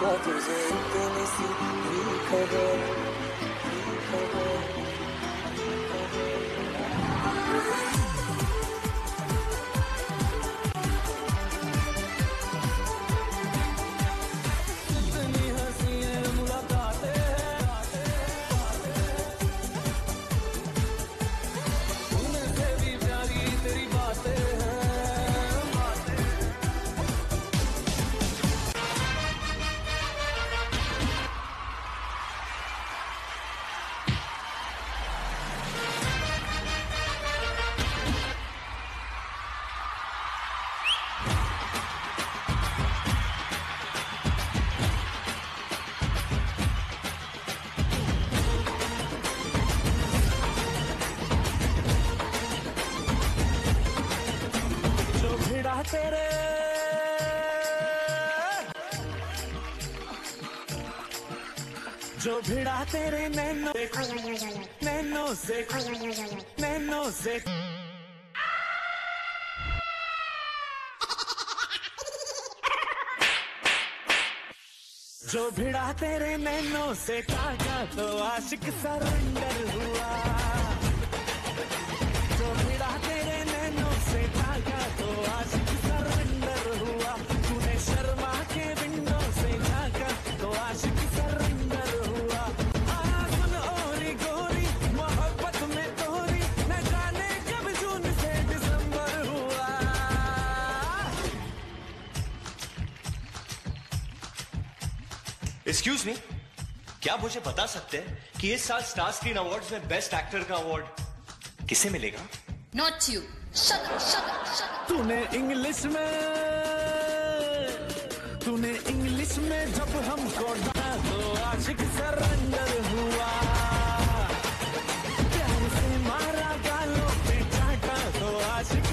Got those emptiness. तेरे जो भिड़ा तेरे नैनो नैनो से नैनो से जो भिड़ा तेरे नैनो से काटा तो आशिक सरेंडर हुआ। एक्सक्यूज मी क्या मुझे बता सकते हैं कि इस साल स्टार स्क्रीन अवार्ड्स में बेस्ट एक्टर का अवार्ड किसे मिलेगा? नॉट यू तूने इंग्लिश में तूने इंग्लिश में जब हमको तो आशिक सरेंडर हुआ। प्यार से मारा गालों पे चाटा तो आशिक